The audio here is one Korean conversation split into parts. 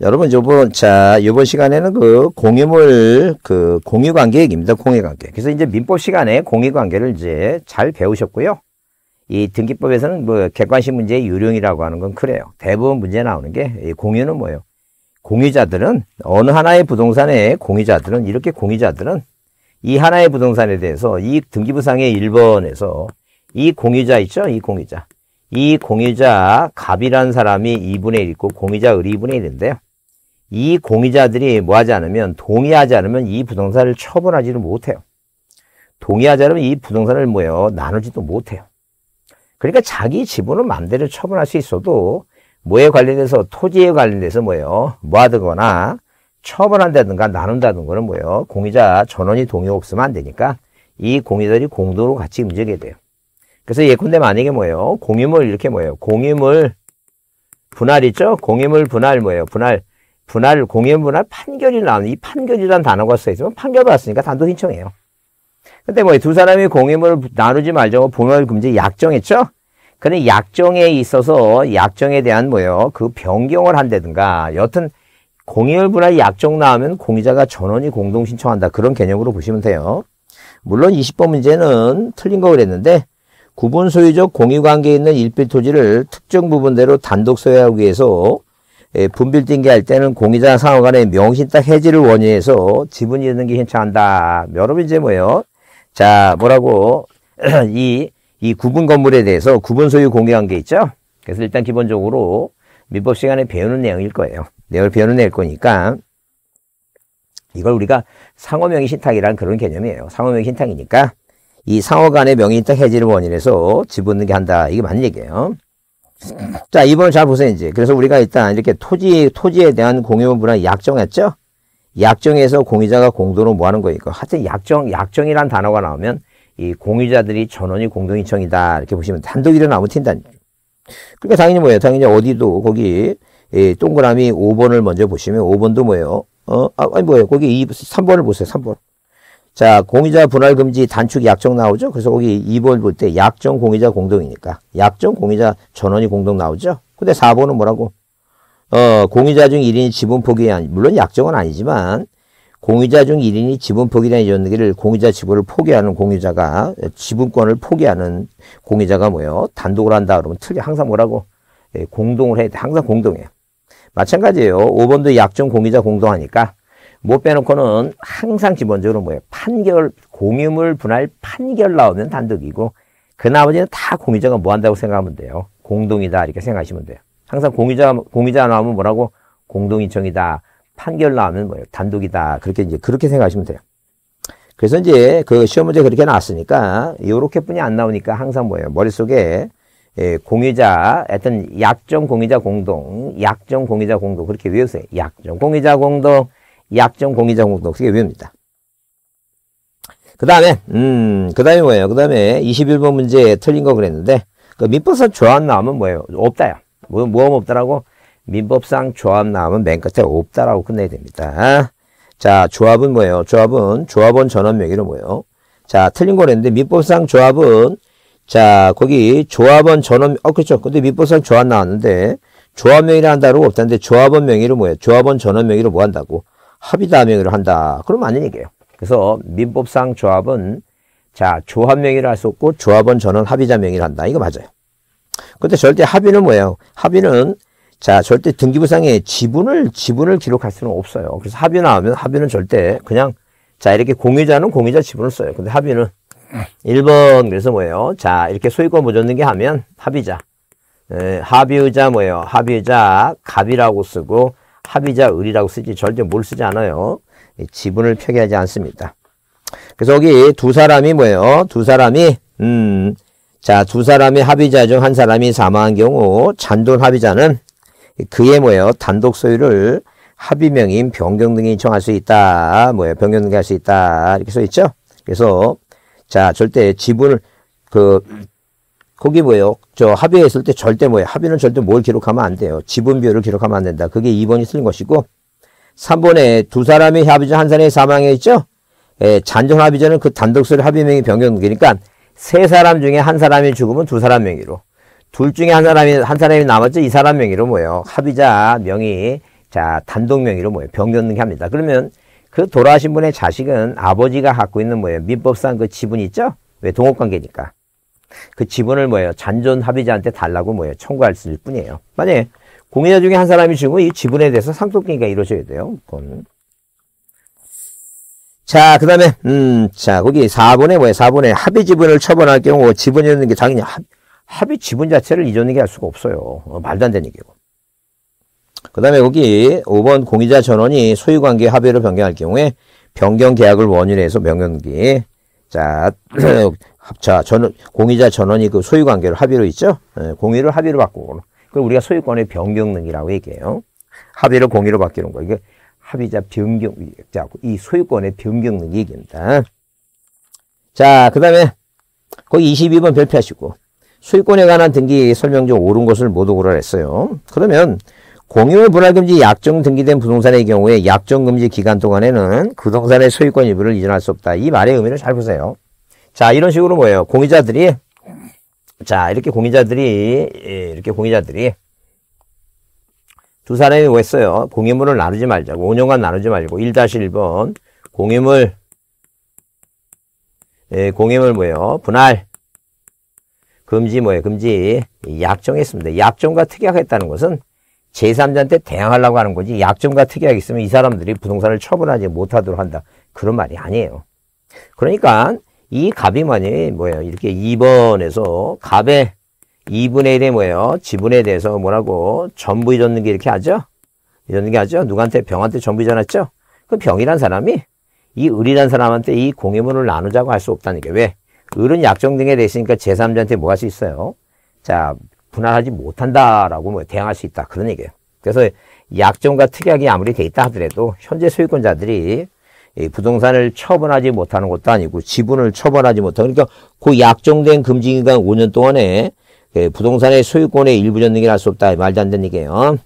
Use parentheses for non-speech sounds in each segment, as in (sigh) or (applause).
여러분 요번 자 요번 시간에는 그 공유물 그 공유 관계 얘기입니다. 공유 관계. 그래서 이제 민법 시간에 공유 관계를 이제 잘 배우셨고요. 이 등기법에서는 뭐 객관식 문제의 유령이라고 하는 건 그래요. 대부분 문제 나오는 게 공유는 뭐예요? 공유자들은 어느 하나의 부동산의 공유자들은 이렇게 공유자들은 이 하나의 부동산에 대해서 이 등기부상의 1번에서 이 공유자 있죠? 이 공유자. 이 공유자 갑이라는 사람이 2분의 1 있고 공유자 을이 2분의 1인데요. 이 공유자들이 뭐 하지 않으면 동의하지 않으면 이 부동산을 처분하지를 못해요. 동의하지 않으면 이 부동산을 뭐요? 나누지도 못해요. 그러니까 자기 지분은 마음대로 처분할 수 있어도 뭐에 관련해서 토지에 관련돼서 뭐예요 뭐 하거나 처분한다든가 나눈다든가는 뭐예요? 공유자 전원이 동의 없으면 안 되니까 이 공유들이 공동으로 같이 움직이게 돼요. 그래서 예컨대 만약에 뭐예요? 공유물 이렇게 뭐예요? 공유물 분할 있죠? 공유물 분할 뭐예요? 분할 분할, 공연 분할 판결이 나오는 이 판결이라는 단어가 써있으면 판결 받았으니까 단독 신청해요. 근데 뭐 두 사람이 공임을 나누지 말자고 분할 금지 약정했죠? 근데 약정에 있어서 약정에 대한 뭐요? 그 변경을 한다든가 여튼 공유물 분할 약정 나오면 공유자가 전원이 공동 신청한다. 그런 개념으로 보시면 돼요. 물론 20번 문제는 틀린 거 그랬는데 구분 소유적 공유 관계에 있는 일필 토지를 특정 부분대로 단독 소유하기 위해서 예, 분빌 띵기할 때는 공유자 상호 간의 명신딱 해지를 원인해서 지분 잃는 게 신청한다. 여러분 이제 뭐예요? 자, 뭐라고 (clears throat) 이, 이 구분 건물에 대해서 구분 소유 공유한 게 있죠? 그래서 일단 기본적으로 민법 시간에 배우는 내용일 거예요. 내용을 배우는 내용일 거니까 이걸 우리가 상호명의 신탁이라는 그런 개념이에요. 상호명의 신탁이니까 이 상호 간의 명의 신탁 해지를 원인해서 지분 잃는 게 한다. 이게 맞는 얘기예요. 자, 이번을 잘 보세요, 이제. 그래서 우리가 일단 이렇게 토지, 토지에 대한 공유 분할 약정했죠? 약정에서 공유자가 공동으로 뭐 하는 거니까. 하여튼 약정, 약정이란 단어가 나오면 이 공유자들이 전원이 공동인청이다. 이렇게 보시면 단독이로 나오면 튄다. 그러니까 당연히 뭐예요? 당연히 어디도 거기 예, 동그라미 5번을 먼저 보시면 5번도 뭐예요? 어, 아, 아니 뭐예요? 거기 2, 3번을 보세요. 3번. 자, 공유자 분할 금지 단축 약정 나오죠? 그래서 거기 2번 볼 때 약정 공유자 공동이니까. 약정 공유자 전원이 공동 나오죠? 근데 4번은 뭐라고? 어, 공유자 중 1인이 지분 포기, 물론 약정은 아니지만, 공유자 중 1인이 지분 포기에 이르기를 공유자 지분을 포기하는 공유자가, 지분권을 포기하는 공유자가 뭐예요? 단독을 한다 그러면 틀려. 항상 뭐라고? 예, 공동을 해야 돼. 항상 공동해요. 마찬가지예요. 5번도 약정 공유자 공동하니까, 못 빼놓고는 항상 기본적으로 뭐예요? 판결, 공유물 분할 판결 나오면 단독이고 그 나머지는 다 공유자가 뭐 한다고 생각하면 돼요. 공동이다 이렇게 생각하시면 돼요. 항상 공유자, 공유자 나오면 뭐라고? 공동인청이다. 판결 나오면 뭐예요? 단독이다. 그렇게 이제 그렇게 생각하시면 돼요. 그래서 이제 그 시험 문제 그렇게 나왔으니까 요렇게 뿐이 안 나오니까 항상 뭐예요? 머릿속에 예, 공유자, 하여튼 약정 공유자 공동, 약정 공유자 공동 그렇게 외우세요. 약정 공유자 공동, 약정 공이자 공동 그게 외웁니다. 그 다음에 음, 그 다음에 뭐예요? 그 다음에 21번 문제 틀린 거 그랬는데 그 민법상 조합 나오면 뭐예요? 없다요. 뭐, 뭐가 없다라고? 민법상 조합 나오면 맨 끝에 없다라고 끝내야 됩니다. 자, 조합은 뭐예요? 조합은 조합원 전원 명의로 뭐예요? 자, 틀린 거랬는데 민법상 조합은 자, 거기 조합원 전원 어 그렇죠. 근데 민법상 조합 나왔는데 조합 명의를 한다고 없다는데 조합원 명의로 뭐예요? 조합원 전원 명의로 뭐 한다고? 합의다 명의로 한다. 그럼 맞는 얘기예요. 그래서 민법상 조합은 자 조합 명의를 할 수 없고 조합원 전원 합의자 명의를 한다. 이거 맞아요. 근데 절대 합의는 뭐예요? 합의는 자 절대 등기부상에 지분을 지분을 기록할 수는 없어요. 그래서 합의 나오면 합의는 절대 그냥 자 이렇게 공유자는 공유자 지분을 써요. 근데 합의는 1번 그래서 뭐예요? 자 이렇게 소유권 게 하면 합의자 에, 합의의자 뭐예요? 합의의자 갑이라고 쓰고 합의자 을이라고 쓰지 절대 뭘 쓰지 않아요. 지분을 표기하지 않습니다. 그래서 여기 두 사람이 뭐예요? 두 사람이 음, 자, 두 사람의 합의자 중 한 사람이 사망한 경우 잔돈 합의자는 그의 뭐예요? 단독 소유를 합의명인 변경 등이 인정할 수 있다. 뭐예요? 변경 등이 할수 있다. 이렇게 써 있죠? 그래서 자, 절대 지분을 그 거기 뭐예요? 저 합의했을 때 절대 뭐예요? 합의는 절대 뭘 기록하면 안 돼요. 지분비율을 기록하면 안 된다. 그게 2번이 틀린 것이고 3번에 두 사람이 합의자 한 사람이 사망했죠? 예, 잔존 합의자는 그 단독소리 합의명의 변경되니까 세 사람 중에 한 사람이 죽으면 두 사람 명의로 둘 중에 한 사람이 한 사람이 남았죠? 이 사람 명의로 뭐예요? 합의자 명의 자, 단독 명의로 뭐예요? 병변등기 합니다. 그러면 그 돌아가신 분의 자식은 아버지가 갖고 있는 뭐예요? 민법상 그 지분 있죠? 왜 동업관계니까. 그 지분을 뭐예요? 잔존 합의자한테 달라고 뭐예요? 청구할 수 있을 뿐이에요. 만약에 공인자 중에 한 사람이 죽으면 이 지분에 대해서 상속행위가 이루어져야 돼요. 그건. 자, 그 다음에, 음, 자, 거기 4번에 뭐예요? 4번에 합의 지분을 처분할 경우 지분이 있는 게 당연히 합, 합의 지분 자체를 이전하게 할 수가 없어요. 어, 말도 안 되는 얘기고. 그 다음에 여기 5번 공의자 전원이 소유관계 합의를 변경할 경우에 변경 계약을 원인으로 해서 명령기. 자, (clears throat) 자, 전원, 공의자 전원이 그 소유 관계를 합의로 있죠? 예, 공의를 합의로 바꾸고. 그걸 우리가 소유권의 변경능이라고 얘기해요. 합의를 공의로 바뀌는 거. 이게 합의자 변경, 이 소유권의 변경능 얘기입니다. 자, 그 다음에 거기 22번 별표하시고 소유권에 관한 등기 설명 중 옳은 것을 모두 고라 했어요. 그러면 공유물 분할금지 약정 등기된 부동산의 경우에 약정 금지 기간 동안에는 그 부동산의 소유권 일부를 이전할 수 없다. 이 말의 의미를 잘 보세요. 자, 이런 식으로 뭐예요? 공유자들이 자, 이렇게 공유자들이 예, 이렇게 공유자들이 두 사람이 뭐 했어요? 공유물을 나누지 말자고 5년간 나누지 말고 1-1번 공유물 예, 공유물 뭐예요? 분할 금지 뭐예요? 금지 약정했습니다. 약정과 특약했다는 것은 제3자한테 대항하려고 하는 거지 약정과 특약이 있으면 이 사람들이 부동산을 처분하지 못하도록 한다. 그런 말이 아니에요. 그러니까 이 갑이만이 뭐예요? 이렇게 2번에서 갑의 2분의 1이 뭐예요? 지분에 대해서 뭐라고 전부 잊었는 게 이렇게 하죠? 잊었는 게 하죠? 누구한테 병한테 전부 잊어놨죠? 그 병이란 사람이 이 을이란 사람한테 이 공유물을 나누자고 할 수 없다는 게 왜? 을은 약정 등에 돼 있으니까 제3자한테 뭐 할 수 있어요? 자, 분할하지 못한다라고 뭐 대항할 수 있다. 그런 얘기예요. 그래서 약정과 특약이 아무리 돼 있다 하더라도 현재 소유권자들이 부동산을 처분하지 못하는 것도 아니고 지분을 처분하지 못하고 그러니까 그 약정된 금지기간 5년 동안에 그 부동산의 소유권의 일부 전등이 할수 없다. 말도 안 되는 얘기예요.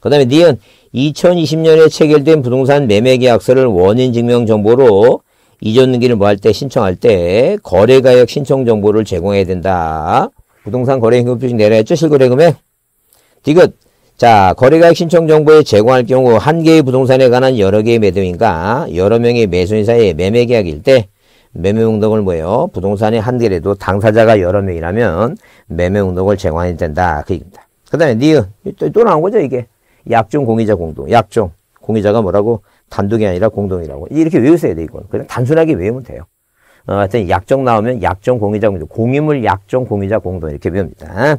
그 다음에 니은 2020년에 체결된 부동산 매매계약서를 원인 증명 정보로 이전 등기를 뭐 할 때 신청할 때 거래가액 신청 정보를 제공해야 된다. 부동산 거래임금 표시 내려야죠. 실거래금액. 디귿. 자, 거래가액 신청 정보에 제공할 경우 한 개의 부동산에 관한 여러 개의 매도인과 여러 명의 매수인 사이의 매매 계약일 때 매매 운동을 뭐예요? 부동산의 한 개라도 당사자가 여러 명이라면 매매 운동을 제공해야 된다. 그 얘기입니다. 그 다음에 니은. 또, 또 나온 거죠, 이게. 약종 공의자 공동. 약종. 공의자가 뭐라고? 단독이 아니라 공동이라고. 이렇게 외우셔야 돼, 이건. 그냥 단순하게 외우면 돼요. 어, 하여튼 약정 나오면 약정 공의자 공동. 공유물 약정 공의자 공동. 이렇게 배웁니다.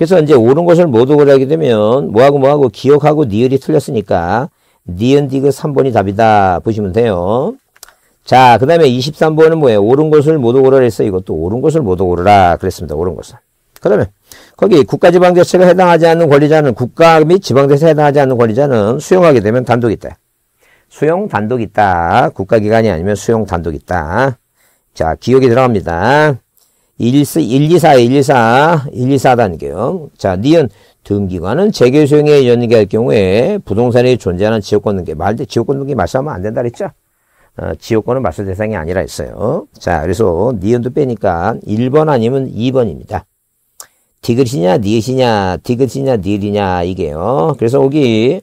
그래서 이제 옳은 것을 모두 고려하게 되면 뭐하고 뭐하고 기억하고 니을이 틀렸으니까 니은 디귿 3번이 답이다 보시면 돼요. 자, 그 다음에 23번은 뭐예요? 옳은 것을 모두 고르라 했어. 이것도 옳은 것을 모두 고르라 그랬습니다. 옳은 것을. 그러면 거기 국가지방자치가 해당하지 않는 권리자는 국가 및 지방자치에 해당하지 않는 권리자는 수용하게 되면 단독 있다. 수용 단독 있다. 국가기관이 아니면 수용 단독 있다. 자, 기억이 들어갑니다. 1, 1, 2, 4, 1, 2, 4, 1, 2, 4단계요. 자, 니은 등기관은 재개 수용에 연계할 경우에 부동산에 존재하는 지역권 등기. 말대 지역권 등기 말씀하면 안 된다 그랬죠? 어, 지역권은 말소 대상이 아니라 했어요. 자, 그래서 니은도 빼니까 1번 아니면 2번입니다. 디귿이냐, 니엇이냐, 디귿이냐, 니을이냐, 이게요. 그래서 여기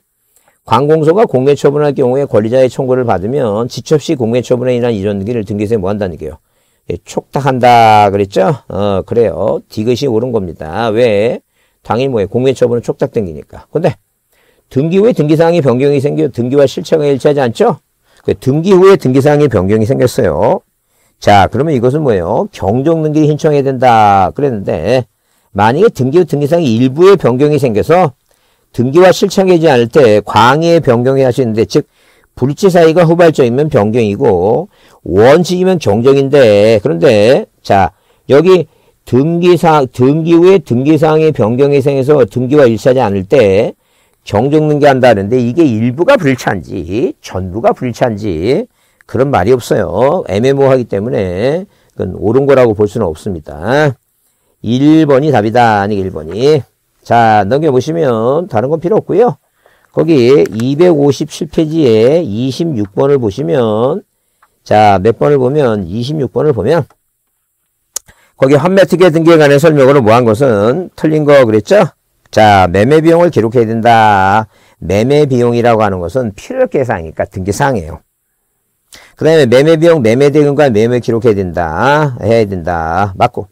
관공서가 공개 처분할 경우에 권리자의 청구를 받으면 지첩시 공개 처분에 인한 이전 등기를 등기소에 뭐 한다는 게요. 예, 촉탁한다 그랬죠? 어, 그래요. 디귿이 옳은 겁니다. 왜? 당연히 뭐예요? 공개 처분은 촉탁 등기니까. 근데 등기 후에 등기사항이 변경이 생겨 등기와 실체가 일치하지 않죠? 그 등기 후에 등기사항이 변경이 생겼어요. 자, 그러면 이것은 뭐예요? 경정 등기를 신청해야 된다. 그랬는데, 만약에 등기 후 등기사항이 일부의 변경이 생겨서 등기와 실체하지 않을 때 광의의 변경이 하시는데, 즉, 불치 사이가 후발적이면 변경이고, 원칙이면 경정인데, 그런데, 자, 여기 등기사, 등기 후에 등기사항의 변경이 생겨서 등기와 일치하지 않을 때, 경정능기 한다는데 이게 일부가 불일치한지 전부가 불일치한지 그런 말이 없어요. 애매모호하기 때문에 그건 옳은 거라고 볼 수는 없습니다. 1번이 답이다. 아니 1번이. 자 넘겨보시면 다른 건 필요 없고요. 거기 257페이지에 26번을 보시면 자 몇 번을 보면 26번을 보면 거기 환매특혜 등기에 관한 설명으로 뭐한 것은 틀린 거 그랬죠? 자, 매매 비용을 기록해야 된다. 매매 비용이라고 하는 것은 필요 계산이니까 등기사항이에요. 그 다음에 매매 비용, 매매 대금과 매매 기록해야 된다. 해야 된다. 맞고.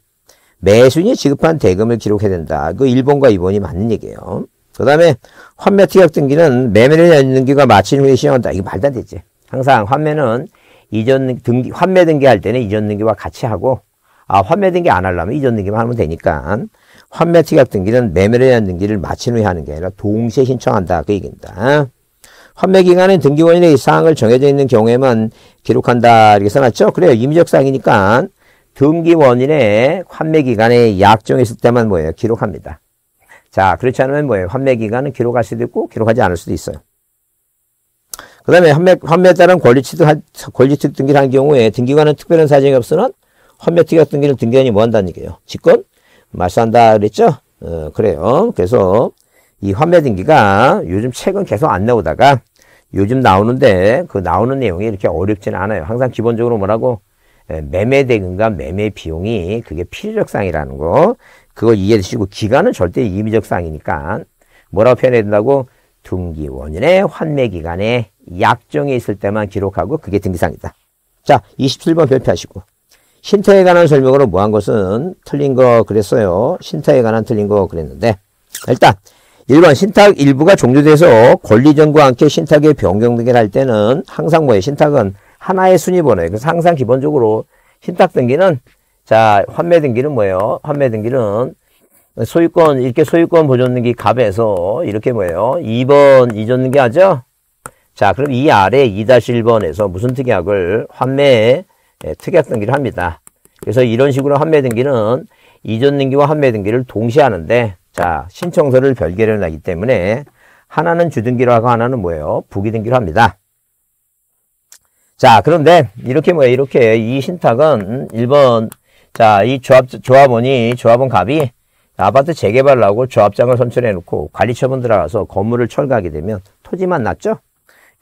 매수인이 지급한 대금을 기록해야 된다. 그 1번과 2번이 맞는 얘기예요. 그 다음에 환매 특약 등기는 매매를 연 등기가 마친 후에 시행한다. 이거 말도 안 되지. 항상 환매는 이전 등기, 환매 등기할 때는 이전 등기와 같이 하고, 아, 환매 등기 안 하려면 이전 등기만 하면 되니까, 환매 특약 등기는 매매를 위한 등기를 마친 후에 하는 게 아니라 동시에 신청한다. 그 얘기입니다. 환매 기간에 등기원인의 사항을 정해져 있는 경우에만 기록한다. 이렇게 써놨죠? 그래요. 임의적 사항이니까 등기원인의 환매 기간에 약정이 있을 때만 뭐예요? 기록합니다. 자, 그렇지 않으면 뭐예요? 환매 기간은 기록할 수도 있고 기록하지 않을 수도 있어요. 그 다음에 환매, 환매에 따른 권리취득, 권리취득 등기를 한 경우에 등기관은 특별한 사정이 없으면 환매 특약 등기를 등기관이 뭐 한다는 얘기예요? 직권? 말소한다 그랬죠? 어, 그래요. 그래서 이 환매 등기가 요즘 책은 계속 안 나오다가 요즘 나오는데 그 나오는 내용이 이렇게 어렵지는 않아요. 항상 기본적으로 뭐라고 매매 대금과 매매 비용이 그게 필요적 사항이라는 거 그걸 이해해 주시고 기간은 절대 임의적 사항이니까 뭐라고 표현해야 된다고 등기 원인의 환매 기간에 약정이 있을 때만 기록하고 그게 등기상이다. 자, 27번 별표하시고 신탁에 관한 설명으로 뭐한 것은 틀린 거 그랬어요. 신탁에 관한 틀린 거 그랬는데 일단 1번 신탁 일부가 종료돼서 권리전과 함께 신탁의 변경 등기를 할 때는 항상 뭐예요? 신탁은 하나의 순위 번호예요. 그래서 항상 기본적으로 신탁 등기는 자 환매 등기는 뭐예요? 환매 등기는 소유권 이렇게 소유권 보존 등기 갑에서 이렇게 뭐예요? 2번 이전 등기 하죠? 자 그럼 이 아래 2-1번에서 무슨 특약을 환매 특약 등기를 합니다. 그래서 이런 식으로 환매 등기는 이전 등기와 환매 등기를 동시에 하는데 자, 신청서를 별개로 나기 때문에 하나는 주등기로 하고 하나는 뭐예요? 부기등기로 합니다. 자, 그런데 이렇게 뭐예요? 이렇게 이 신탁은 1번 자, 이 조합 조합원이 조합원 갑이 아파트 재개발을 하고 조합장을 선출해 놓고 관리 처분 들어가서 건물을 철거하게 되면 토지만 났죠?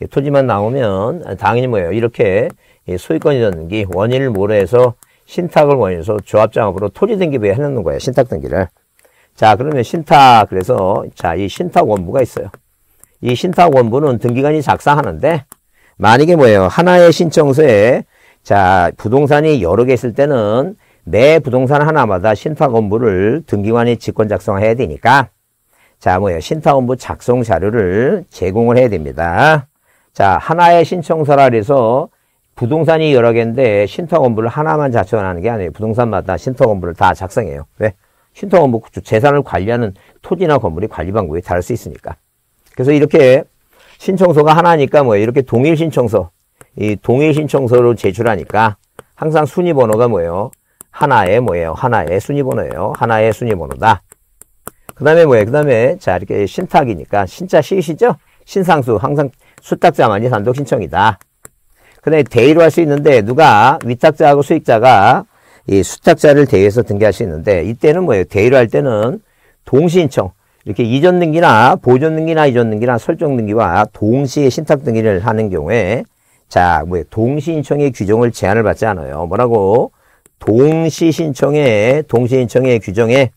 토지만 나오면 당연히 뭐예요? 이렇게 소유권이 졌는기 원인을 모르해서 신탁을 원인해서 조합장업으로 토지 등기부에 해놓는 거예요. 신탁 등기를. 자, 그러면 신탁, 그래서, 자, 이 신탁 원부가 있어요. 이 신탁 원부는 등기관이 작성하는데, 만약에 뭐예요? 하나의 신청서에, 자, 부동산이 여러 개 있을 때는 매 부동산 하나마다 신탁 원부를 등기관이 직권 작성해야 되니까, 자, 뭐예요? 신탁 원부 작성 자료를 제공을 해야 됩니다. 자, 하나의 신청서라 그래서 부동산이 여러 개인데 신탁 원부를 하나만 작성하는 게 아니에요. 부동산마다 신탁 원부를 다 작성해요. 왜? 신탁원부 재산을 관리하는 토지나 건물이 관리 방법이 다를 수 있으니까. 그래서 이렇게 신청서가 하나니까 뭐 이렇게 동일 신청서, 이 동일 신청서로 제출하니까 항상 순위 번호가 뭐예요? 하나의 뭐예요? 하나의 순위 번호예요. 하나의 순위 번호다. 그 다음에 뭐예요? 그 다음에 자 이렇게 신탁이니까 신자 시시죠? 신상수 항상 수탁자만이 단독 신청이다. 그 다음에 대의로 할 수 있는데 누가 위탁자하고 수익자가 이 수탁자를 대해서 등기할 수 있는데 이때는 뭐예요? 대의로 할 때는 동시인청 이렇게 이전 등기나 보존 등기나 이전 등기나 설정 등기와 동시에 신탁 등기를 하는 경우에 자, 뭐예요? 동시 신청의 규정을 제한을 받지 않아요. 뭐라고? 동시 신청의 동시 신청의 규정에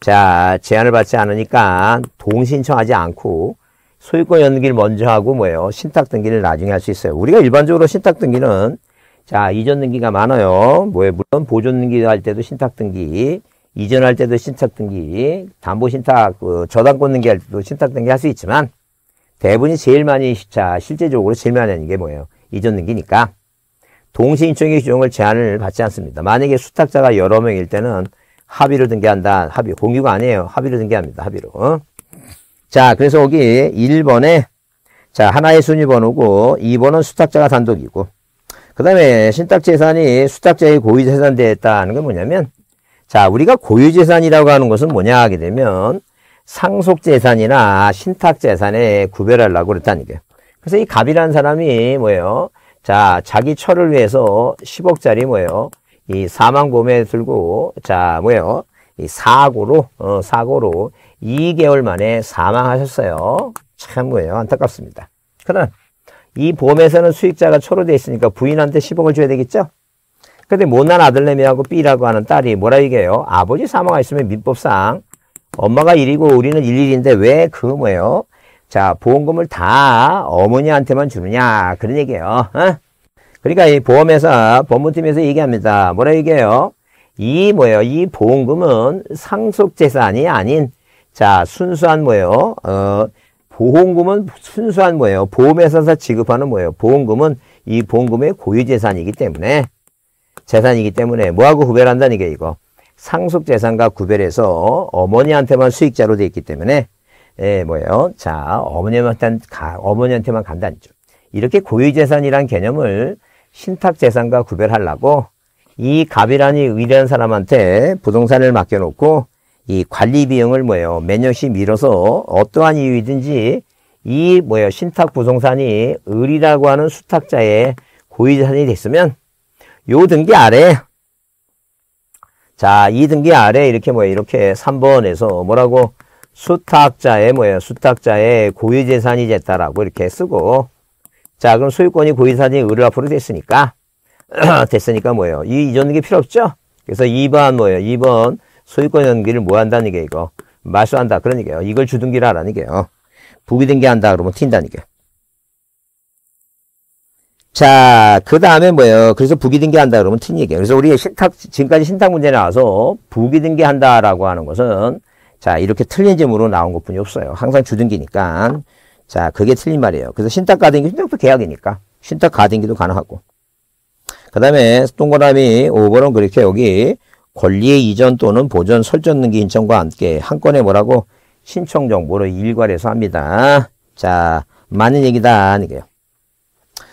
자, 제한을 받지 않으니까 동시 신청하지 않고 소유권 연기를 먼저 하고 뭐예요? 신탁 등기를 나중에 할 수 있어요. 우리가 일반적으로 신탁 등기는 자, 이전 등기가 많아요. 뭐에 물론 보존 등기 할 때도 신탁 등기, 이전할 때도 신탁 등기, 담보 신탁, 그 저당권 등기 할 때도 신탁 등기 할 수 있지만 대부분이 제일 많이 자, 실제적으로 제일 많이 하는 게 뭐예요? 이전 등기니까 동시 인청의 규정을 제한을 받지 않습니다. 만약에 수탁자가 여러 명일 때는 합의로 등기한다. 합의 공유가 아니에요. 합의로 등기합니다. 합의로. 어? 자, 그래서 여기 1번에 자, 하나의 순위 번호고 2번은 수탁자가 단독이고 그 다음에 신탁재산이 수탁자의 고유재산 되었다는 게 뭐냐면 자 우리가 고유재산이라고 하는 것은 뭐냐 하게 되면 상속재산이나 신탁재산에 구별하려고 그랬다는 게 그래서 이 갑이라는 사람이 뭐예요 자 자기 처를 위해서 10억짜리 뭐예요 이 사망보험에 들고 자 뭐예요 이 사고로 어, 사고로 2개월 만에 사망하셨어요 참 뭐예요 안타깝습니다 그러나 이 보험에서는 수익자가 초로되어 있으니까 부인한테 10억을 줘야 되겠죠? 근데 못난 아들내미하고 B라고 하는 딸이 뭐라 얘기해요? 아버지 사망하셨으면 민법상 엄마가 1이고 우리는 11인데 왜 그 뭐예요? 자, 보험금을 다 어머니한테만 주느냐 그런 얘기예요. 어? 그러니까 이 보험회사 법무팀에서 얘기합니다. 뭐라 얘기해요? 이 뭐예요? 이 보험금은 상속 재산이 아닌 자 순수한 뭐예요? 어, 보험금은 순수한 뭐예요? 보험회사에서 지급하는 뭐예요? 보험금은 이 보험금의 고유 재산이기 때문에 재산이기 때문에 뭐하고 구별한다는 게 이거 상속 재산과 구별해서 어머니한테만 수익자로 돼 있기 때문에 예, 뭐예요? 자, 어머니한테 가, 어머니한테만 간다는 죠 이렇게 고유 재산이란 개념을 신탁 재산과 구별하려고 이 갑이라니 의뢰한 사람한테 부동산을 맡겨놓고 이 관리 비용을 뭐예요? 몇 년씩 밀어서 어떠한 이유이든지 이 뭐예요? 신탁 부동산이 을이라고 하는 수탁자의 고유재산이 됐으면 요 등기 아래 자, 이 등기 아래 이렇게 뭐예요? 이렇게 3번에서 뭐라고 수탁자의 뭐예요? 수탁자의 고유재산이 됐다라고 이렇게 쓰고 자, 그럼 소유권이 고유재산이 을을 앞으로 됐으니까 (clears throat) 됐으니까 뭐예요? 이 이전 등기 필요 없죠? 그래서 2번 뭐예요? 2번 소유권 연기를 뭐 한다는 게 이거 말소한다 그런 얘기예요. 이걸 주등기라는 얘기예요. 부기등기 한다 그러면 튄다는 게. 자, 그 다음에 뭐예요? 그래서 부기등기 한다 그러면 튄 얘기예요. 그래서 우리 신탁, 지금까지 신탁 문제 나와서 부기등기 한다라고 하는 것은 자, 이렇게 틀린 점으로 나온 것 뿐이 없어요. 항상 주등기니까. 자, 그게 틀린 말이에요. 그래서 신탁 가등기, 신탁도 계약이니까. 신탁 가등기도 가능하고. 그 다음에 동그라미 5번은 그렇게 여기 권리의 이전 또는 보전 설정 등기 인청과 함께 한 건에 뭐라고 신청 정보를 일괄해서 합니다. 자, 많은 얘기다. 이게요.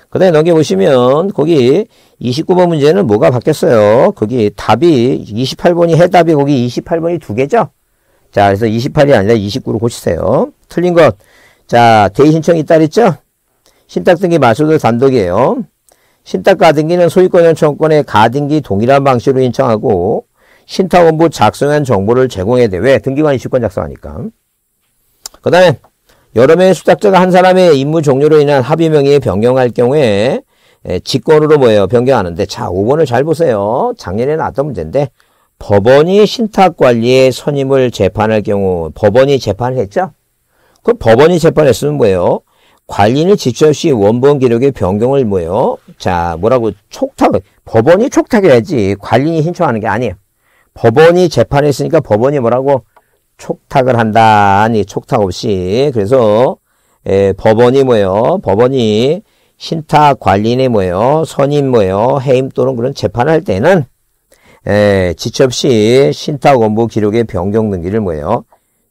그 다음에 넘겨보시면 거기 29번 문제는 뭐가 바뀌었어요? 거기 답이 28번이 해답이 거기 28번이 두 개죠? 자, 그래서 28이 아니라 29로 고치세요. 틀린 것. 자, 대의 신청이 그랬죠? 신탁 등기 마수도 단독이에요. 신탁 가등기는 소유권 연청권의 가등기 동일한 방식으로 신청하고 신탁 원부 작성한 정보를 제공해야 돼. 왜? 등기관 이슈권 작성하니까. 그 다음에 여러 명의 수탁자가 한 사람의 임무 종료로 인한 합의 명의에 변경할 경우에 직권으로 뭐예요? 변경하는데 자 5번을 잘 보세요. 작년에 나왔던 문제인데 법원이 신탁관리의 선임을 재판할 경우 법원이 재판을 했죠? 그 법원이 재판했으면 뭐예요? 관리는 직접 없이 원본 기록의 변경을 뭐예요? 자 뭐라고 촉탁 법원이 촉탁해야지 관리인이 신청하는 게 아니에요. 법원이 재판했으니까 법원이 뭐라고 촉탁을 한다. 아니 촉탁 없이 그래서 에, 법원이 뭐예요? 법원이 신탁 관리인의 뭐예요? 선임 뭐예요? 해임 또는 그런 재판을 할 때는 에, 지체 없이 신탁 원부 기록의 변경 등기를 뭐예요?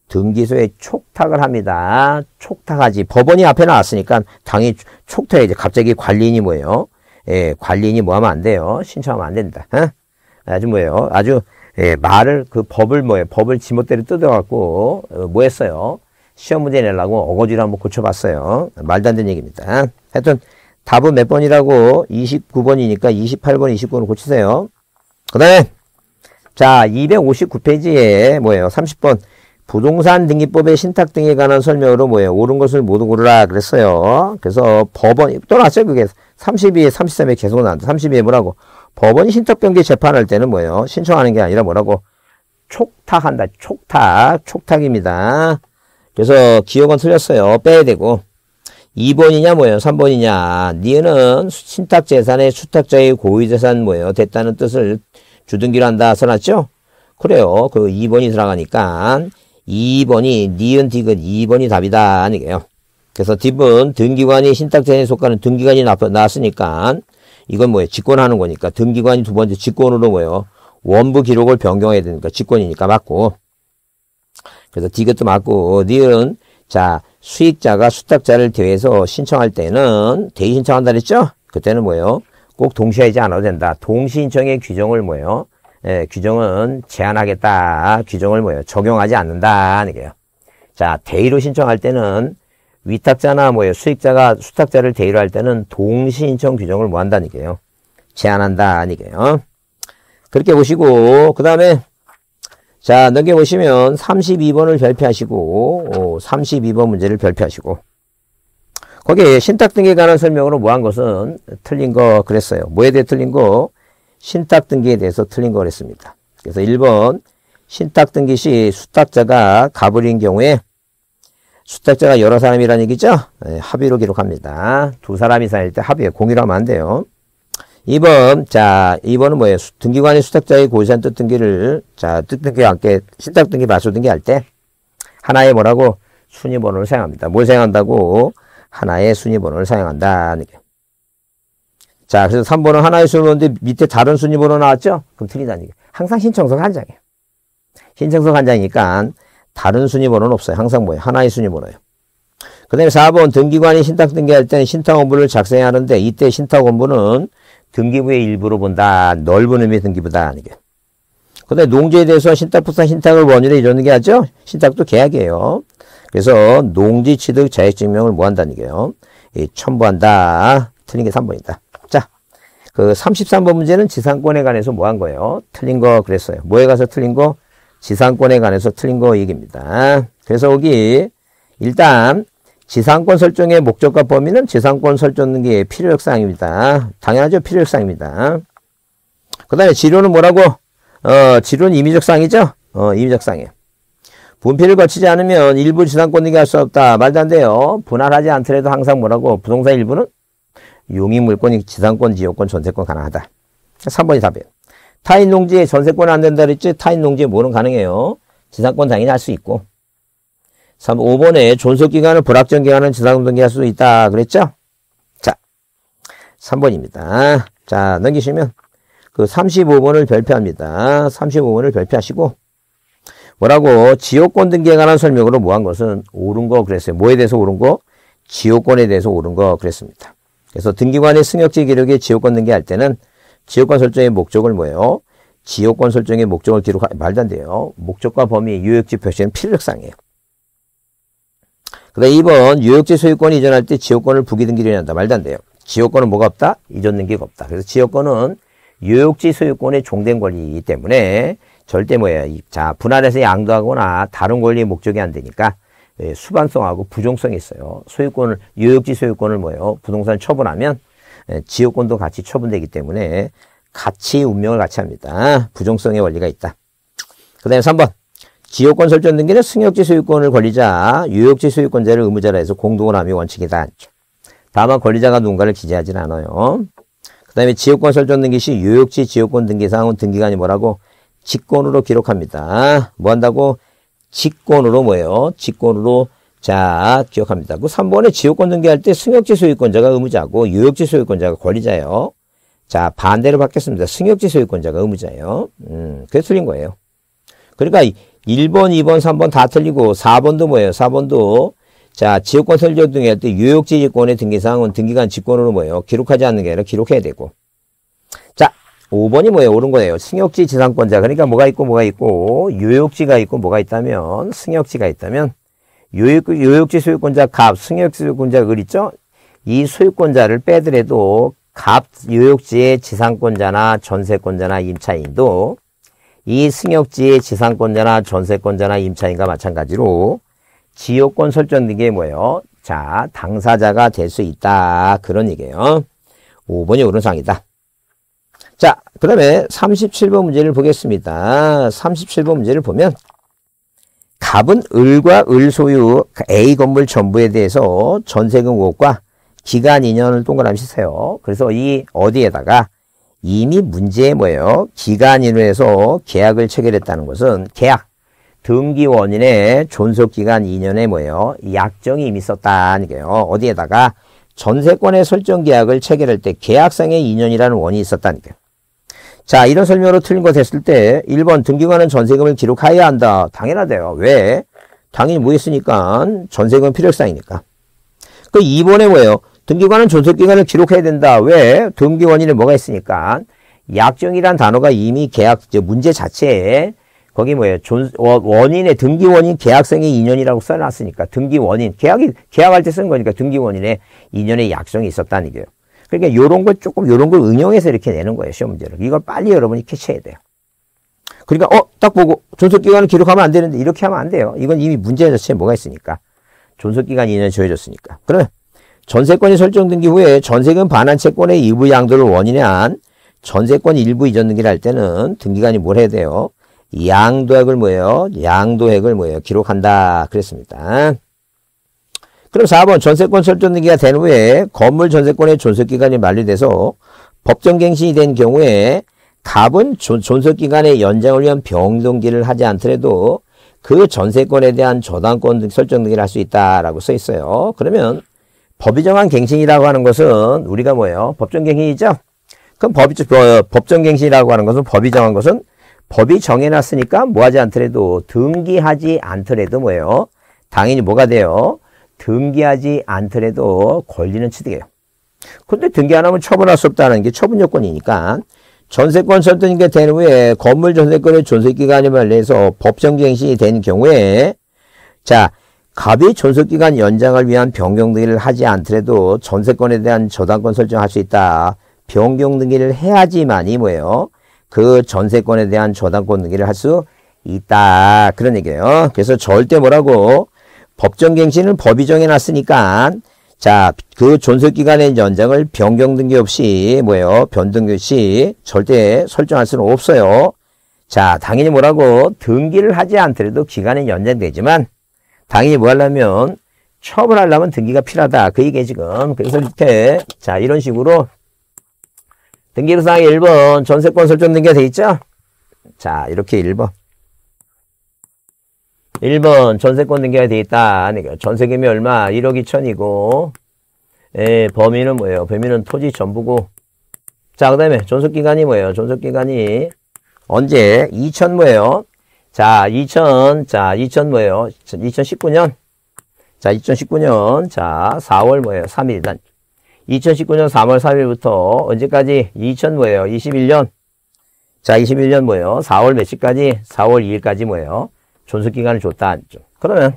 등기소에 촉탁을 합니다. 촉탁하지. 법원이 앞에 나왔으니까 당연히 촉탁해야지. 갑자기 관리인이 뭐예요? 예, 관리인이 뭐 하면 안 돼요. 신청하면 안 된다. 어? 아주 뭐예요? 아주 예, 말을 그 법을 뭐예요? 법을 지멋대로 뜯어갖고 어, 뭐 했어요? 시험 문제 내려고 어거지로 한번 고쳐봤어요. 말도 안 되는 얘기입니다. 하여튼 답은 몇 번이라고 29번이니까 28번, 29번을 고치세요. 그 다음에 자 259페이지에 뭐예요? 30번 부동산 등기법의 신탁 등에 관한 설명으로 뭐예요? 옳은 것을 모두 고르라 그랬어요. 그래서 법원 또 나왔어요. 그게 32에 33에 계속 나왔는데 32에 뭐라고? 법원이 신탁변기 재판할 때는 뭐예요? 신청하는 게 아니라 뭐라고? 촉탁한다. 촉탁. 촉탁입니다. 그래서 기억은 틀렸어요. 빼야 되고. 2번이냐 뭐예요? 3번이냐. 니은은 신탁재산의 수탁자의 고유재산 뭐예요? 됐다는 뜻을 주등기로 한다 써놨죠? 그래요. 그 2번이 들어가니까 2번이 니은 디귿 2번이 답이다. 아니게요. 그래서 딥은 등기관이 신탁재산에 속하는 등기관이 나왔으니까 이건 뭐예요? 직권하는 거니까 등기관이 두 번째 직권으로 뭐예요? 원부 기록을 변경해야 되니까 직권이니까 맞고 그래서 디귿도 맞고 니은 자 수익자가 수탁자를 대해서 신청할 때는 대의 신청한다 그랬죠? 그때는 뭐예요? 꼭 동시에 하지 않아도 된다. 동시 신청의 규정을 뭐예요? 예, 규정은 제한하겠다. 규정을 뭐예요? 적용하지 않는다. 이게요. 자, 대의로 신청할 때는 위탁자나 뭐예요 수익자가 수탁자를 대의로 할 때는 동시인청 규정을 뭐 한다는 얘기예요. 제한한다 얘기예요. 그렇게 보시고 그 다음에 자 넘겨보시면 32번을 별표하시고 32번 문제를 별표하시고 거기에 신탁 등기에 관한 설명으로 뭐한 것은 틀린 거 그랬어요. 뭐에 대해 틀린 거? 신탁 등기에 대해서 틀린 거 그랬습니다. 그래서 1번 신탁 등기 시 수탁자가 가불인 경우에 수탁자가 여러 사람이라는 얘기죠? 네, 합의로 기록합니다. 두 사람이 사일 때 합의에 공유로 하면 안 돼요. 2번, 자, 2번은 뭐예요? 등기관의 수탁자의 고시한 뜻 등기를, 자, 뜻 등기와 함께 신탁 등기 발소 등기 할 때, 하나의 뭐라고? 순위번호를 사용합니다. 뭘 사용한다고? 하나의 순위번호를 사용한다. 자, 그래서 3번은 하나의 순위번호인데 밑에 다른 순위번호 나왔죠? 그럼 틀리다는 얘기 항상 신청서가 한 장이에요. 신청서가 한 장이니까 다른 순위번호는 없어요. 항상 뭐예요? 하나의 순위번호예요. 그 다음에 4번 등기관이 신탁 등기할 때는 신탁 원부를 작성해야 하는데 이때 신탁 원부는 등기부의 일부로 본다. 넓은 의미의 등기부다. 이게. 그 다음에 농지에 대해서 신탁부상 신탁을 원인에 이러는 게 하죠? 신탁도 계약이에요. 그래서 농지 취득 자액증명을 뭐 한다는 얘기예요. 이 첨부한다. 틀린 게 3번이다. 자, 그 33번 문제는 지상권에 관해서 뭐 한 거예요? 틀린 거 그랬어요. 뭐에 가서 틀린 거? 지상권에 관해서 틀린 거 얘기입니다. 그래서 여기 일단 지상권 설정의 목적과 범위는 지상권 설정 등기의 필요적 사항입니다. 당연하죠. 필요적 사항입니다. 그 다음에 지료는 뭐라고? 어, 지료는 임의적 사항이죠? 어, 임의적 사항이에요. 분필을 거치지 않으면 일부 지상권 등기 할수 없다. 말도 안 돼요. 분할하지 않더라도 항상 뭐라고? 부동산 일부는 용익물권이 지상권, 지역권, 전세권 가능하다. 3번이 답이에요. 타인 농지에 전세권 안 된다 그랬지? 타인 농지에 뭐는 가능해요? 지상권 당연히 할 수 있고. 3, 5번에 존속기간을 불확정 기간은 지상권 등기할 수 있다 그랬죠? 자, 3번입니다. 자, 넘기시면 그 35번을 별표합니다. 35번을 별표하시고 뭐라고 지역권 등기에 관한 설명으로 뭐한 것은 옳은 거 그랬어요. 뭐에 대해서 옳은 거? 지역권에 대해서 옳은 거 그랬습니다. 그래서 등기관의 승역지 기록에 지역권 등기할 때는 지역권 설정의 목적을 뭐예요? 지역권 설정의 목적을 기록하, 말도 안 돼요. 목적과 범위, 유역지 표시는 필력상이에요. 그 다음 2번, 유역지 소유권이 이전할 때 지역권을 부기 등기를 한다. 말도 안 돼요. 지역권은 뭐가 없다? 이전 등기가 없다. 그래서 지역권은 유역지 소유권의 종된 권리이기 때문에 절대 뭐예요. 자, 분할해서 양도하거나 다른 권리의 목적이 안 되니까 예, 수반성하고 부종성이 있어요. 소유권을, 유역지 소유권을 뭐예요. 부동산 처분하면 예, 지역권도 같이 처분되기 때문에 같이 운명을 같이 합니다. 부정성의 원리가 있다. 그 다음에 3번. 지역권 설정 등기는 승역지 소유권을 권리자, 유역지 소유권자를 의무자라 해서 공동을 함이 원칙이다. 다만 권리자가 누군가를 기재하지는 않아요. 그 다음에 지역권 설정 등기 시 유역지 지역권 등기 사항은 등기관이 뭐라고? 직권으로 기록합니다. 뭐 한다고? 직권으로 뭐예요? 직권으로 자, 기억합니다. 그 3번에 지역권 등기할 때 승역지 소유권자가 의무자고 유역지 소유권자가 권리자예요. 자, 반대로 받겠습니다. 승역지 소유권자가 의무자예요. 음, 그게 틀린 거예요. 그러니까 1번, 2번, 3번 다 틀리고 4번도 뭐예요? 4번도 자, 지역권 설정 등기할 때 유역지 지권의 등기사항은 등기관 직권으로 뭐예요? 기록하지 않는 게 아니라 기록해야 되고. 자, 5번이 뭐예요? 옳은 거예요. 승역지 지상권자. 그러니까 뭐가 있고 뭐가 있고 유역지가 있고 뭐가 있다면 승역지가 있다면 요역, 요역지 소유권자 갑, 승역지 소유권자 을 있죠? 이 소유권자를 빼더라도 갑, 요역지의 지상권자나 전세권자나 임차인도 이 승역지의 지상권자나 전세권자나 임차인과 마찬가지로 지역권 설정 등기에 뭐예요? 자, 당사자가 될 수 있다. 그런 얘기예요. 5번이 옳은 상이다. 자, 그 다음에 37번 문제를 보겠습니다. 37번 문제를 보면 갑은 을과 을 소유 A 건물 전부에 대해서 전세금 5억과 기간 2년을 동그라미 치세요. 그래서 이 어디에다가 이미 문제에 뭐예요? 기간 인후에서 계약을 체결했다는 것은 계약 등기 원인의 존속 기간 2년에 뭐예요? 약정이 이미 있었다는 게요. 어디에다가 전세권의 설정 계약을 체결할 때 계약상의 2년이라는 원이 있었다는 게요. 자, 이런 설명으로 틀린 거 됐을 때 1번 등기관은 전세금을 기록해야 한다. 당연하대요. 왜? 당연히 뭐 있으니까 전세금 필요성이니까. 그 2번에 뭐예요? 등기관은 존속기간을 기록해야 된다. 왜? 등기 원인에 뭐가 있으니까 약정이란 단어가 이미 계약 문제 자체에 거기 뭐예요? 존, 원인의 등기 원인 계약성의 2년이라고 써놨으니까 등기 원인 계약이 계약할 때 쓴 거니까 등기 원인에 2년의 약정이 있었다는 거예요. 그러니까 요런 걸 조금 요런 걸 응용해서 이렇게 내는 거예요. 시험 문제를. 이걸 빨리 여러분이 캐치해야 돼요. 그러니까 어 딱 보고 존속기간을 기록하면 안 되는데 이렇게 하면 안 돼요. 이건 이미 문제 자체에 뭐가 있으니까. 존속기간이 2년 정해졌으니까. 그러면 전세권이 설정 등기 후에 전세금 반환 채권의 일부 양도를 원인에 한 전세권 일부 이전 등기를 할 때는 등기관이 뭘 해야 돼요? 양도액을 뭐예요? 양도액을 뭐예요? 기록한다. 그랬습니다. 그럼 4번 전세권 설정 등기가 된 후에 건물 전세권의 존속기간이 만료돼서 법정갱신이 된 경우에 갑은 존속기간의 연장을 위한 병동기를 하지 않더라도 그 전세권에 대한 저당권 설정 등기를 할 수 있다라고 써 있어요. 그러면 법이 정한 갱신이라고 하는 것은 우리가 뭐예요? 법정갱신이죠? 그럼 법이, 어, 법정갱신이라고 하는 것은 법이 정한 것은 법이 정해놨으니까 뭐 하지 않더라도 등기하지 않더라도 뭐예요? 당연히 뭐가 돼요? 등기하지 않더라도 권리는 취득해요. 근데 등기 안 하면 처분할 수 없다는 게 처분 요건이니까 전세권 설득이 된 후에 건물 전세권의 존속기간이 말려서 법정갱신이 된 경우에 자 갑이 존속기간 연장을 위한 변경 등기를 하지 않더라도 전세권에 대한 저당권 설정할 수 있다. 변경 등기를 해야지만이 뭐예요? 그 전세권에 대한 저당권 등기를 할 수 있다. 그런 얘기예요. 그래서 절대 뭐라고 법정갱신을 법이 정해놨으니까 자, 그 존속기간의 연장을 변경 등기 없이 뭐예요? 변등기 없이 절대 설정할 수는 없어요. 자, 당연히 뭐라고 등기를 하지 않더라도 기간은 연장되지만 당연히 뭐 하려면 처분하려면 등기가 필요하다. 그 얘기 지금. 그래서 이렇게 자, 이런 식으로 등기부상에 1번 전세권 설정 등기가 돼 있죠? 자, 이렇게 1번. 1번 전세권 등기가 돼 있다. 그러니까 전세금이 얼마? 1억 2천이고 예, 범위는 뭐예요? 범위는 토지 전부고 자, 그 다음에 존속기간이 뭐예요? 존속기간이 언제? 2000 뭐예요? 자, 2000, 자, 2000 뭐예요? 2019년? 자, 2019년, 자, 4월 뭐예요? 3일. 2019년 3월 3일부터 언제까지? 2000 뭐예요? 21년. 자, 21년 뭐예요? 4월 며칠까지? 4월 2일까지 뭐예요? 존속기간을 줬다. 그러면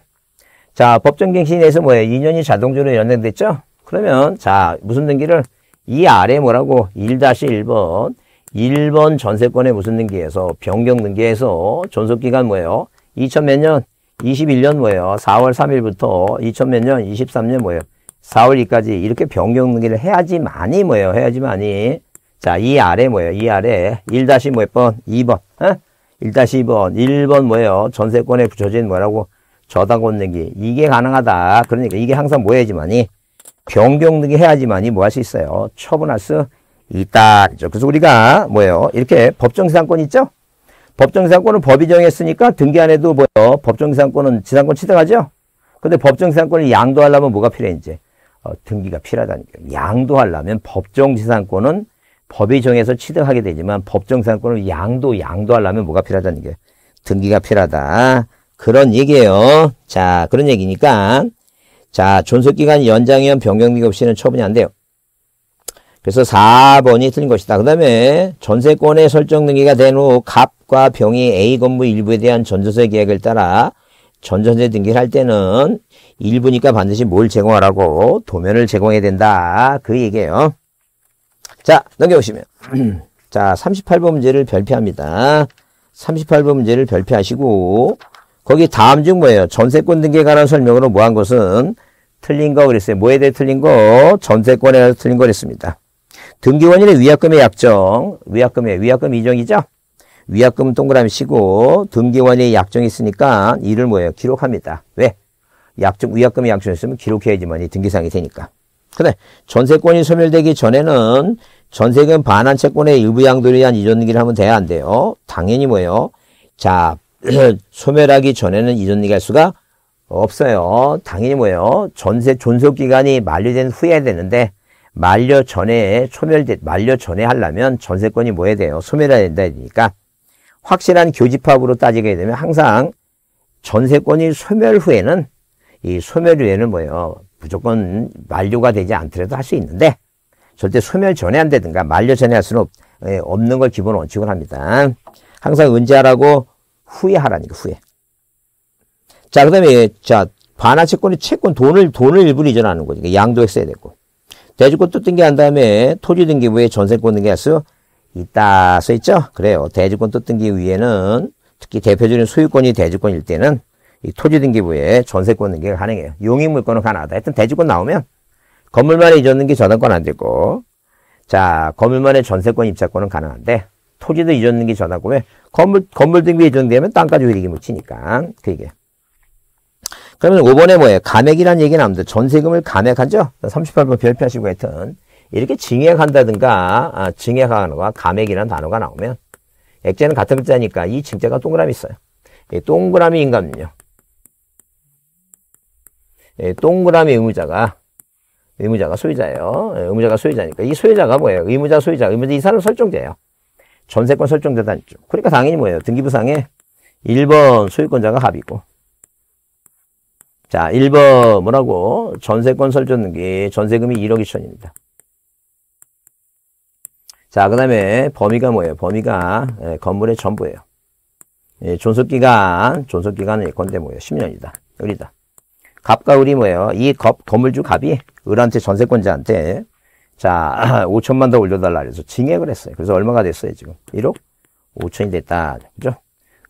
자 법정갱신에서 뭐예요? 2년이 자동적으로 연장됐죠? 그러면 자 무슨 등기를 이 아래 뭐라고 1-1번 1번 전세권의 무슨 등기에서 변경 등기에서 존속기간 뭐예요? 2000 몇 년? 21년 뭐예요? 4월 3일부터 2000 몇 년? 23년 뭐예요? 4월 2까지 이렇게 변경 등기를 해야지만이 뭐예요? 해야지만이 자, 이 아래 뭐예요? 이 아래 1-몇 번? 2번. 어? 1-2번, 1번 뭐예요? 전세권에 붙여진 뭐라고? 저당권 등기. 이게 가능하다. 그러니까 이게 항상 뭐 해야지만이 변경 등기 해야지만이 뭐 할 수 있어요? 처분할 수 있다. 그래서 우리가 뭐예요? 이렇게 법정지상권 있죠? 법정지상권은 법이 정했으니까 등기 안 해도 뭐예요? 법정지상권은 지상권 취득하죠? 근데 법정지상권을 양도하려면 뭐가 필요해, 이제? 어, 등기가 필요하다니까. 양도하려면 법정지상권은 법이 정해서 취득하게 되지만 법정상권을 양도, 양도하려면 뭐가 필요하다는 게 등기가 필요하다. 그런 얘기예요. 자, 그런 얘기니까 자, 존속기간 연장이면 변경등기 없이는 처분이 안 돼요. 그래서 4번이 틀린 것이다. 그 다음에 전세권의 설정 등기가 된 후 갑과 병이 A 건물 일부에 대한 전전세 계약을 따라 전전세 등기를 할 때는 일부니까 반드시 뭘 제공하라고 도면을 제공해야 된다. 그 얘기예요. 자, 넘겨보시면. (clears throat) 자, 38번 문제를 별표합니다. 38번 문제를 별표하시고, 거기 다음 중 뭐예요? 전세권 등기에 관한 설명으로 뭐 한 것은 틀린 거 그랬어요. 뭐에 대해 틀린 거? 전세권에 대해서 틀린 거 그랬습니다. 등기원인의 위약금의 약정, 위약금의 위약금 이정이죠? 위약금 동그라미 치고 등기원의 약정이 있으니까 이를 뭐예요? 기록합니다. 왜? 약정, 위약금의 약정이 있으면 기록해야지만 이 등기상이 되니까. 근데 전세권이 소멸되기 전에는 전세금 반환 채권의 일부 양도에 대한 이전 등기를 하면 돼야 안 돼요. 당연히 뭐예요? 자, (clears throat) 소멸하기 전에는 이전 등기 할 수가 없어요. 당연히 뭐예요? 전세 존속 기간이 만료된 후에 되는데 만료 전에 소멸돼 만료 전에 하려면 전세권이 뭐 해야 돼요? 소멸해야 된다 니까 확실한 교집합으로 따지게 되면 항상 전세권이 소멸 후에는 이 소멸 후에는 뭐예요? 무조건 만료가 되지 않더라도 할 수 있는데 절대 소멸 전에 한다든가 만료 전에 할 수는 없, 예, 없는 걸 기본 원칙으로 합니다. 항상 은제하라고 후에 하라니까 후에. 자 그다음에 자 반환 채권이 채권 돈을 돈을 일부러 이전하는. 그러니까 양도했어야 되고 대주권 또 등기한 다음에 토지 등기 후에 전세권 수 있다 써 있죠. 그래요. 대주권 또 등기 위에는 특히 대표적인 소유권이 대주권일 때는 이 토지 등기부에 전세권 등기가 가능해요. 용익물권은 가능하다. 하여튼 대주권 나오면 건물만에 이전 등기 저당권 안 되고 자 건물만의 전세권 입자권은 가능한데 토지도 이전 등기 저당권 왜 건물 건물 등기 이전 되면 땅까지 회리기 묻히니까 그 얘기. 그러면 5번에 뭐예요? 감액이라는 얘기 나옵니다. 전세금을 감액하죠? 38번 별표하시고 하여튼. 이렇게 증액한다든가, 아, 증액하는 거와 감액이라는 단어가 나오면, 액제는 같은 글자니까 이 징자가 동그라미 있어요. 이 동그라미 인감요. 이 동그라미 의무자가, 의무자가 소유자예요. 예, 의무자가 소유자니까. 이 소유자가 뭐예요? 의무자, 소유자, 의무자 이 사람 설정돼요. 전세권 설정되다죠. 그러니까 당연히 뭐예요? 등기부상에 1번 소유권자가 합의고, 자, 1번 뭐라고? 전세권 설정 등기 전세금이 1억 2천입니다. 자, 그 다음에 범위가 뭐예요? 범위가 예, 건물의 전부예요. 예, 존속기간, 존속기간은 예컨대 뭐예요? 10년이다. 을이다. 갑과 을이 뭐예요? 이 겁, 건물주 갑이 을한테 전세권자한테 자, (clears throat) 5천만 더 올려달라 그래서 징액을 했어요. 그래서 얼마가 됐어요, 지금? 1억 5천이 됐다. 그죠?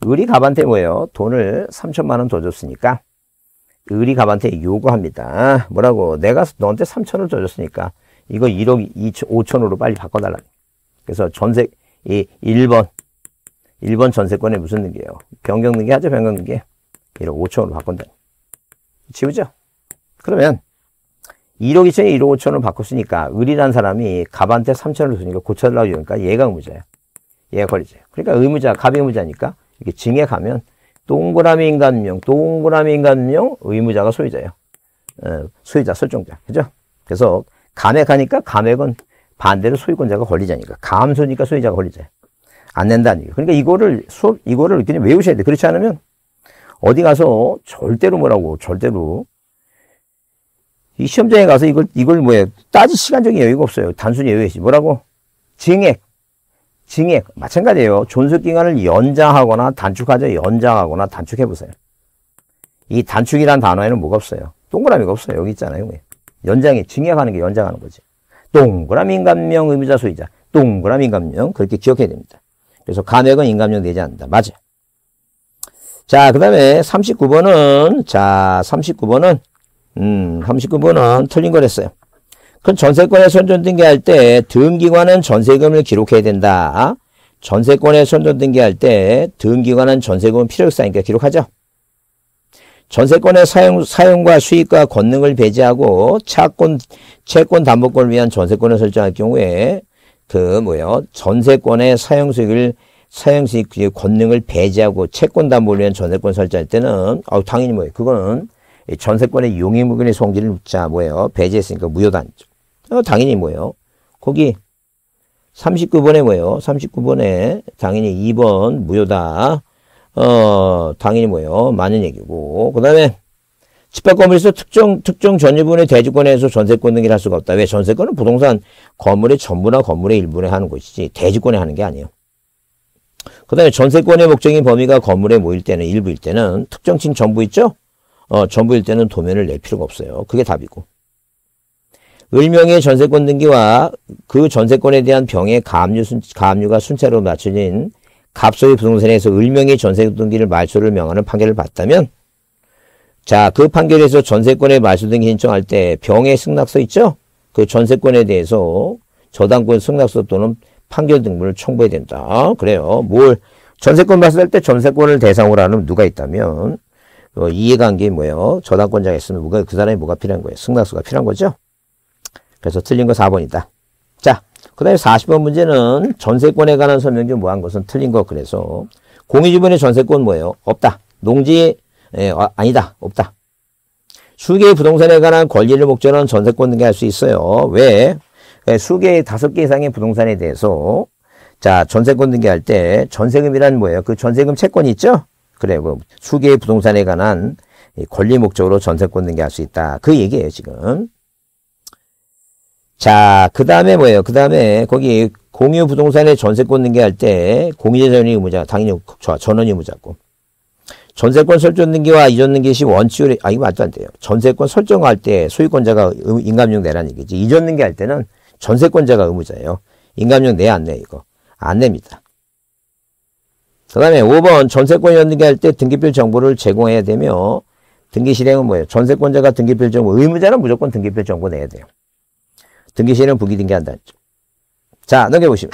을이 갑한테 뭐예요? 돈을 3천만 원 더 줬으니까 을이 갑한테 요구합니다. 뭐라고? 내가 너한테 3천을 더 줬으니까 이거 1억 2천, 5천으로 빨리 바꿔달라. 그래서 전세, 이 1번, 1번 전세권에 무슨 등기예요? 변경 등기 하죠, 변경 등기. 1억 5천으로 바꾼다. 지우죠? 그러면 1억 2천에 1억 5천을 바꿨으니까 을이란 사람이 갑한테 3천을 줬으니까 고쳐달라고 하니까 얘가 의무자야. 얘가 권리자야. 그러니까 의무자, 갑이 의무자니까 이렇게 증액하면 동그라미 인간명, 동그라미 인간명, 의무자가 소유자예요. 어, 소유자, 설정자. 그죠? 그래서 감액하니까 감액은 반대로 소유권자가 권리자니까. 감소니까 소유자가 권리자예요. 안 낸다는 얘기. 그러니까 이거를 수업, 이거를 그냥 외우셔야 돼. 그렇지 않으면 어디 가서 절대로 뭐라고, 절대로 이 시험장에 가서 이걸, 이걸 뭐야, 따질 시간적인 여유가 없어요. 단순히 여유지. 뭐라고? 증액. 증액. 마찬가지예요. 존속 기간을 연장하거나 단축하자 연장하거나 단축해 보세요. 이 단축이란 단어에는 뭐가 없어요? 동그라미가 없어요. 여기 있잖아요. 연장이, 증액하는 게 연장하는 거지. 동그라미 인감명 의무자 소유자. 동그라미 인감명. 그렇게 기억해야 됩니다. 그래서 감액은 인감명 내지 않는다. 맞아. 자, 그 다음에 39번은, 자, 39번은, 음, 39번은 틀린 거랬어요. 그럼 전세권에 선전 등기할 때 등기관은 전세금을 기록해야 된다. 전세권에 선전 등기할 때 등기관은 전세금은 필요성이니까 기록하죠. 전세권의 사용, 사용과 수익과 권능을 배제하고 차권, 채권 담보권을 위한 전세권을 설정할 경우에 그 뭐요 전세권의 사용 수익을 사용 수익 권능을 배제하고 채권 담보를 위한 전세권 설정할 때는 어 당연히 뭐예요 그거는 전세권의 용의무근의 성질을 묻자 뭐예요 배제했으니까 무효단죠. 어, 당연히 뭐예요? 거기 39번에 뭐예요? 39번에 당연히 2번 무효다. 어, 당연히 뭐예요? 많은 얘기고. 그 다음에 집합 건물에서 특정, 특정 전유분의 대지권에서 전세권 등기를 할 수가 없다. 왜? 전세권은 부동산 건물의 전부나 건물의 일부에 하는 것이지 대지권에 하는 게 아니에요. 그 다음에 전세권의 목적인 범위가 건물에 모일 때는 일부일 때는 특정층 전부 있죠? 어, 전부일 때는 도면을 낼 필요가 없어요. 그게 답이고. 을명의 전세권 등기와 그 전세권에 대한 병의 가압류, 순, 가압류가 순차로 맞춰진 갑소의 부동산에서 을명의 전세권 등기를 말소를 명하는 판결을 받다면 자, 그 판결에서 전세권의 말소 등기 신청할 때 병의 승낙서 있죠? 그 전세권에 대해서 저당권 승낙서 또는 판결 등본을 청구해야 된다. 그래요. 뭘 전세권 말소할 때 전세권을 대상으로 하는 누가 있다면 어, 이해관계 뭐예요? 저당권자가 있으면 뭐가 그 사람이 뭐가 필요한 거예요? 승낙서가 필요한 거죠? 그래서 틀린 거 4번이다. 자, 그 다음에 40번 문제는 전세권에 관한 설명 중 뭐한 것은 틀린 거 그래서 공유지분의 전세권 뭐예요? 없다. 농지 예, 어, 아니다. 없다. 수개의 부동산에 관한 권리를 목적으로 전세권 등기할 수 있어요. 왜? 예, 수개의 다섯 개 이상의 부동산에 대해서 자 전세권 등기할 때 전세금이란 뭐예요? 그 전세금 채권이 있죠? 그래, 그 수개의 부동산에 관한 권리 목적으로 전세권 등기할 수 있다. 그 얘기예요, 지금. 자, 그 다음에 뭐예요? 그 다음에 거기 공유 부동산에 전세권 등기할 때 공유재산이 의무자, 당연히 전원이 의무자고. 전세권 설정 등기와 이전 등기 시 원칙을, 아, 이거 말도 안 돼요. 전세권 설정할 때 소유권자가 인감용 내라는 얘기지. 이전 등기 할 때는 전세권자가 의무자예요. 인감용 내, 안 내, 이거. 안 냅니다. 그 다음에 5번 전세권 연등기 할 때 등기필 정보를 제공해야 되며 등기 실행은 뭐예요? 전세권자가 등기필 정보, 의무자는 무조건 등기필 정보 내야 돼요. 등기 실행 부기등기한다. 자, 넘겨보시면.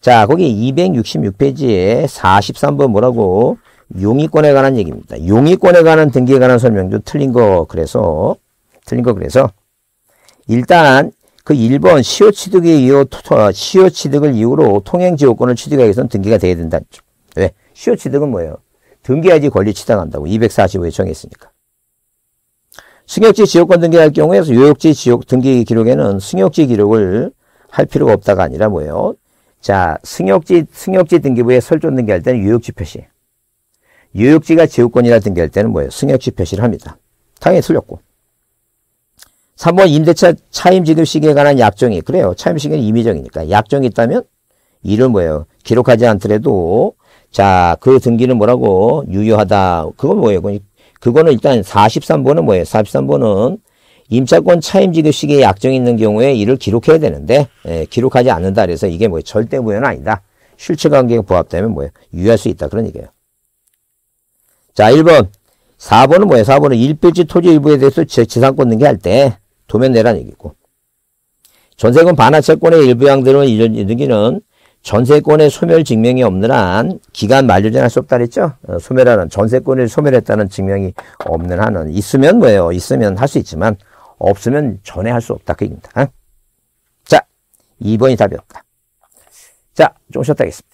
자, 거기 266페이지에 43번 뭐라고? 용의권에 관한 얘기입니다. 용의권에 관한 등기에 관한 설명도 틀린 거 그래서 틀린 거 그래서 일단 그 1번 시효 취득의 이후 시효 취득을 이유로 통행 지역권을 취득하기 위해서는 등기가 돼야 된다. 왜? 시효 취득은 뭐예요? 등기해야지 권리 취득한다고 245에 정했으니까. 승역지 지역권 등기할 경우에 요역지 지역 등기 기록에는 승역지 기록을 할 필요가 없다가 아니라 뭐예요? 자, 승역지 승역지 등기부에 설정 등기할 때는 요역지 표시. 요역지가 지역권이라 등기할 때는 뭐예요? 승역지 표시를 합니다. 당연히 틀렸고. 3번 임대차 차임 지급 시기에 관한 약정이 그래요. 차임 시기는 임의정이니까 약정이 있다면 이를 뭐예요? 기록하지 않더라도 자, 그 등기는 뭐라고 유효하다. 그건 뭐예요? 그거는 일단 43번은 뭐예요? 43번은 임차권 차임 지급 시기에 약정이 있는 경우에 이를 기록해야 되는데 예, 기록하지 않는다 그래서 이게 뭐예요? 절대 무효는 아니다. 실체관계가 부합되면 뭐예요? 유효할 수 있다. 그런 얘기예요. 자, 1번. 4번은 뭐예요? 4번은 일필지 토지 일부에 대해서 지상권 등기할 때 도면 내란 얘기고. 전세권 반환 채권의 일부 양들은 이등기는 전세권의 소멸 증명이 없는 한 기간 만료 전에 할 수 없다 그랬죠? 어, 소멸하는 전세권을 소멸했다는 증명이 없는 한은 있으면 뭐예요? 있으면 할 수 있지만 없으면 전에 할 수 없다 그 얘기입니다. 자, 2번이 답이었다. 자, 좀 쉬었다 하겠습니다.